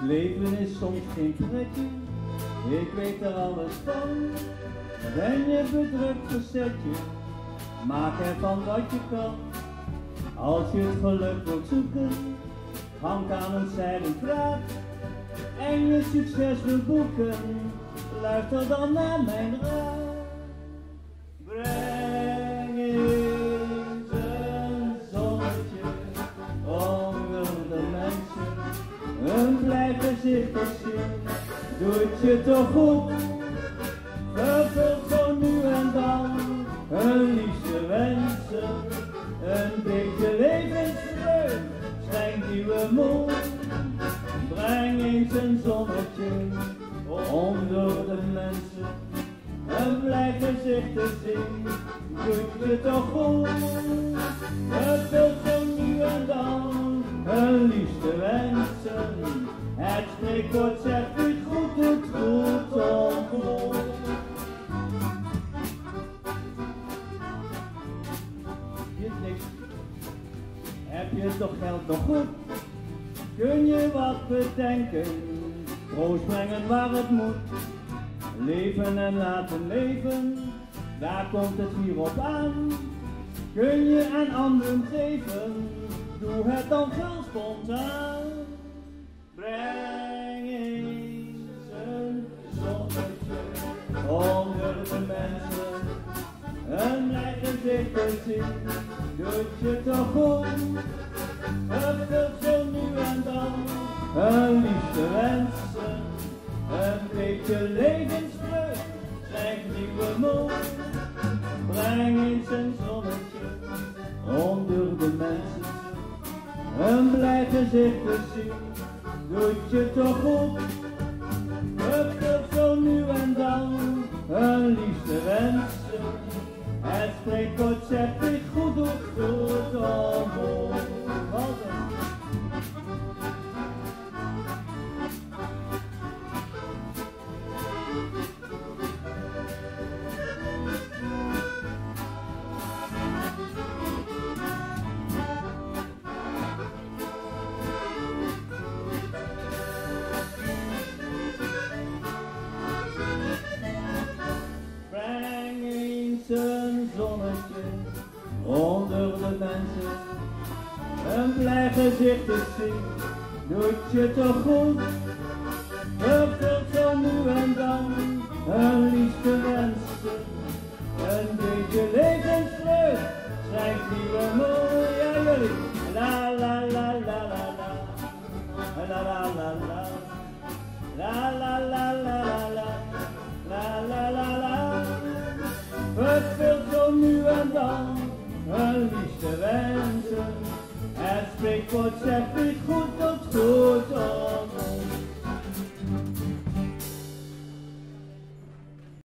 Leven is soms geen pretje, ik weet er alles van. Ben je bedrukt, verzet je, maak ervan wat je kan. Als je het geluk wilt zoeken, hangt aan een zijden draad. En je succes wilt boeken, luister dan naar mijn raad. Doet je toch goed. Vervult zo nu en dan hun liefste wensen. Een beetje levensvreugd, schenkt nieuwe moed. Breng eens een zonnetje onder de mensen. Een blij gezicht te zien, doet je toch goed. Vervult zo nu en dan hun liefste wensen. Het spreekwoord zegt Heb je toch geld nog goed? Kun je wat bedenken? Troost brengen waar het moet. Leven en laten leven, daar komt het hier op aan. Kun je aan anderen geven, doe het dan heel spontaan. Breng doet je toch. Het wil zo nu en dan, een liefste wensen. Een beetje levensvreugd, zeg nieuwe moed. Breng eens een zonnetje onder de mensen. Een blij gezicht te zien, doet je toch. Het wil zo nu en dan, een liefste wensen. Het spreekwoord zegt zonnetje onder de mensen. Een blij gezicht te zien, doet je toch goed. uurlang een liefde wensen. Het spreekwoord zegt dit goed